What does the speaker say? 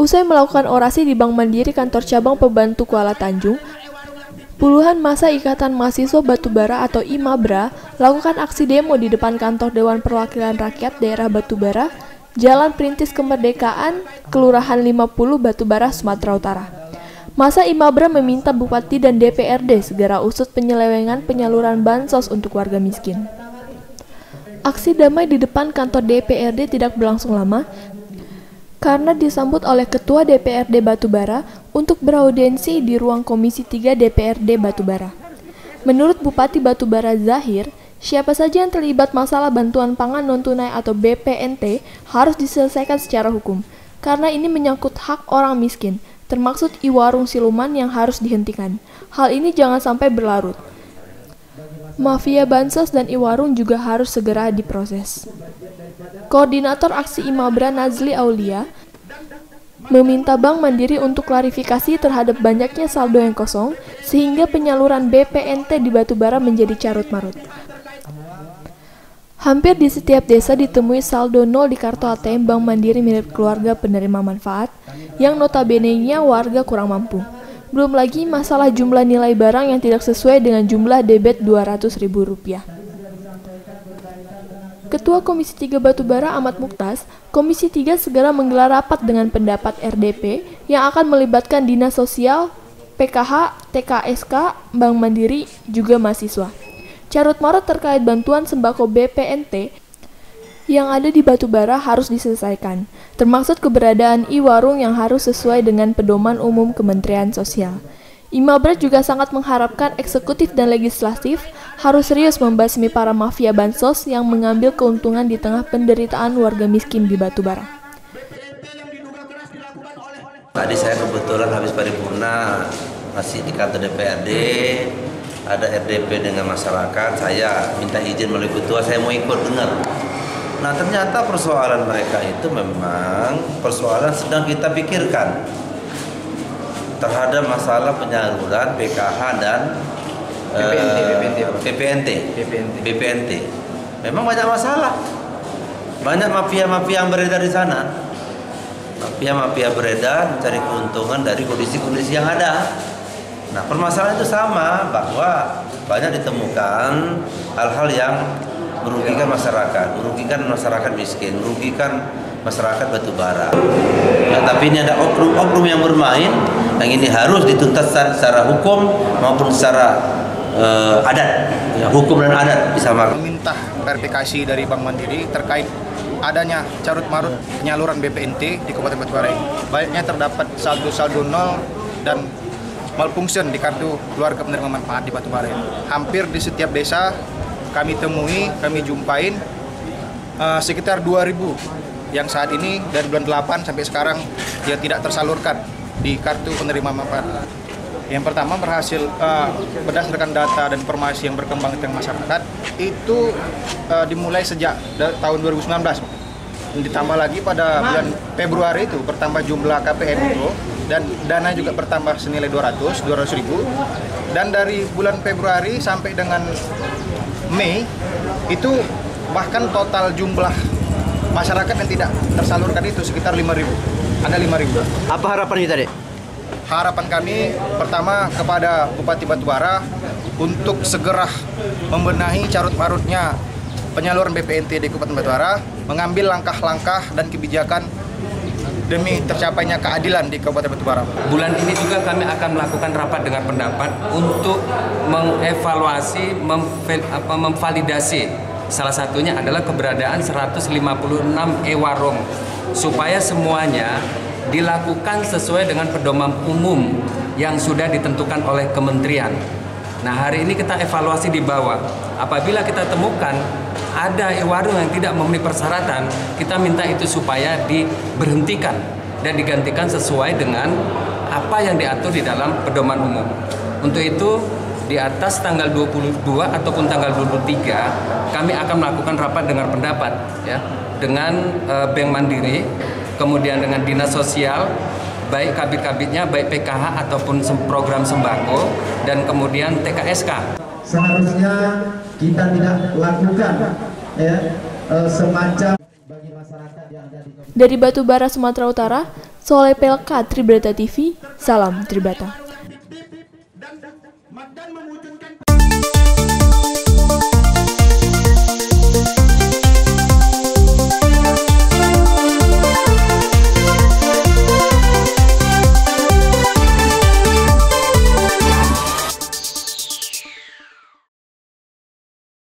Usai melakukan orasi di Bank Mandiri kantor cabang pembantu Kuala Tanjung, puluhan masa Ikatan Mahasiswa Batubara atau IMABRA lakukan aksi demo di depan kantor Dewan Perwakilan Rakyat Daerah Batubara, Jalan Perintis Kemerdekaan, Kelurahan 50 Batubara, Sumatera Utara. Masa Imabra meminta Bupati dan DPRD segera usut penyelewengan penyaluran bansos untuk warga miskin. Aksi damai di depan kantor DPRD tidak berlangsung lama karena disambut oleh Ketua DPRD Batubara untuk beraudiensi di ruang Komisi 3 DPRD Batubara. Menurut Bupati Batubara Zahir, siapa saja yang terlibat masalah bantuan pangan non-tunai atau BPNT harus diselesaikan secara hukum, karena ini menyangkut hak orang miskin, termaksud iwarung siluman yang harus dihentikan. Hal ini jangan sampai berlarut. Mafia bansos dan iwarung juga harus segera diproses. Koordinator aksi Imabra Nazli Aulia meminta Bank Mandiri untuk klarifikasi terhadap banyaknya saldo yang kosong sehingga penyaluran BPNT di Batubara menjadi carut-marut. Hampir di setiap desa ditemui saldo nol di kartu ATM Bank Mandiri milik keluarga penerima manfaat yang notabene-nya warga kurang mampu. Belum lagi masalah jumlah nilai barang yang tidak sesuai dengan jumlah debit Rp200.000. Ketua Komisi 3 Batubara Ahmad Muktas, Komisi 3 segera menggelar rapat dengan pendapat RDP yang akan melibatkan Dinas Sosial, PKH, TKSK, Bank Mandiri, juga mahasiswa. Carut marut terkait bantuan sembako BPNT yang ada di Batubara harus diselesaikan, termasuk keberadaan e-warung yang harus sesuai dengan pedoman umum Kementerian Sosial. Imabra juga sangat mengharapkan eksekutif dan legislatif harus serius membasmi para mafia bansos yang mengambil keuntungan di tengah penderitaan warga miskin di Batubara. Tadi saya kebetulan habis paripurna masih di kantor DPRD, ada RDP dengan masyarakat, saya minta izin melalui ketua, saya mau ikut dengar Nah ternyata persoalan mereka itu memang persoalan sedang kita pikirkan terhadap masalah penyaluran PKH dan PPNT, uh, PPNT, PPNT, PPNT. PPNT. Memang banyak masalah, banyak mafia-mafia yang beredar di sana. Mafia-mafia beredar mencari keuntungan dari kondisi-kondisi yang ada. Nah permasalahan itu sama bahwa banyak ditemukan hal-hal yang merugikan masyarakat, merugikan masyarakat miskin, merugikan masyarakat batubara. Ya, tapi ini ada oknum-oknum yang bermain, yang ini harus dituntas secara hukum maupun secara uh, adat, ya, hukum dan adat bisa Meminta verifikasi dari Bank Mandiri terkait adanya carut marut penyaluran BPNT di Kabupaten Batubara ini. Baiknya terdapat saldo-saldo nol dan malfunction di kartu keluarga penerima manfaat di Batubara ini. Hampir di setiap desa kami temui, kami jumpain uh, sekitar 2000 yang saat ini dari bulan 8 sampai sekarang dia tidak tersalurkan di kartu penerima manfaat. Yang pertama berhasil uh, berdasarkan data dan informasi yang berkembang di masyarakat itu uh, dimulai sejak tahun 2019 ditambah lagi pada bulan Februari itu bertambah jumlah KPM itu dan dana juga bertambah senilai 200 200 ribu dan dari bulan Februari sampai dengan Mei itu bahkan total jumlah masyarakat yang tidak tersalurkan itu sekitar 5.000 ada 5.000 apa harapannya tadi? harapan kami pertama kepada Bupati Batubara untuk segera membenahi carut marutnya penyaluran BPNT di Kabupaten Batubara mengambil langkah-langkah dan kebijakan demi tercapainya keadilan di Kabupaten Batubara. Bulan ini juga kami akan melakukan rapat dengan pendapat untuk mengevaluasi, memvalidasi salah satunya adalah keberadaan 156 e-warung supaya semuanya dilakukan sesuai dengan pedoman umum yang sudah ditentukan oleh kementerian. Nah hari ini kita evaluasi di bawah. Apabila kita temukan ada warung yang tidak memenuhi persyaratan, kita minta itu supaya diberhentikan dan digantikan sesuai dengan apa yang diatur di dalam pedoman umum. Untuk itu di atas tanggal 22 ataupun tanggal 23 kami akan melakukan rapat dengan pendapat ya dengan e, Bank Mandiri, kemudian dengan Dinas Sosial, baik kabit-kabitnya, baik PKH ataupun program sembako, dan kemudian TKSK. Seharusnya kita tidak lakukan ya, semacam ada di Dari Batubara, Sumatera Utara, Soleh Pelka, Tribrata TV, salam Tribata.